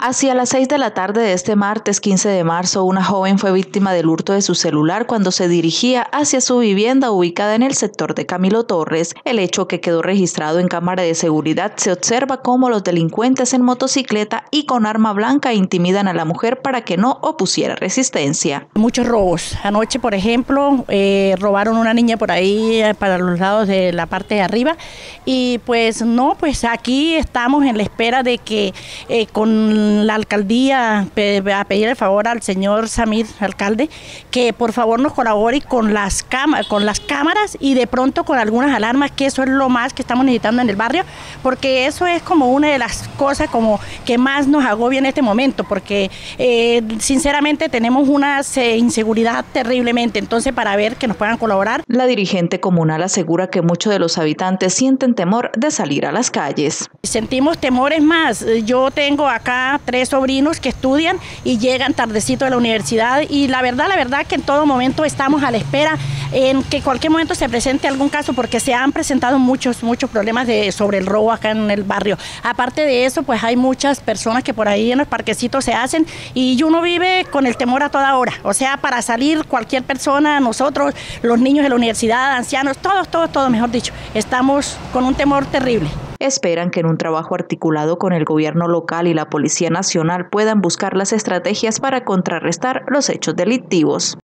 Hacia las 6 de la tarde de este martes 15 de marzo, una joven fue víctima del hurto de su celular cuando se dirigía hacia su vivienda ubicada en el sector de Camilo Torres. El hecho que quedó registrado en cámara de seguridad se observa cómo los delincuentes en motocicleta y con arma blanca intimidan a la mujer para que no opusiera resistencia. Muchos robos. Anoche, por ejemplo, eh, robaron una niña por ahí eh, para los lados de la parte de arriba y pues no, pues aquí estamos en la espera de que eh, con la alcaldía a pedir el favor al señor Samir, alcalde, que por favor nos colabore con las, con las cámaras y de pronto con algunas alarmas, que eso es lo más que estamos necesitando en el barrio, porque eso es como una de las cosas como que más nos agobia en este momento, porque eh, sinceramente tenemos una inseguridad terriblemente, entonces para ver que nos puedan colaborar. La dirigente comunal asegura que muchos de los habitantes sienten temor de salir a las calles. Sentimos temores más, yo tengo acá tres sobrinos que estudian y llegan tardecito de la universidad y la verdad, la verdad que en todo momento estamos a la espera en que cualquier momento se presente algún caso porque se han presentado muchos, muchos problemas de, sobre el robo acá en el barrio. Aparte de eso, pues hay muchas personas que por ahí en los parquecitos se hacen y uno vive con el temor a toda hora. O sea, para salir cualquier persona, nosotros, los niños de la universidad, ancianos, todos, todos, todos, mejor dicho, estamos con un temor terrible esperan que en un trabajo articulado con el gobierno local y la Policía Nacional puedan buscar las estrategias para contrarrestar los hechos delictivos.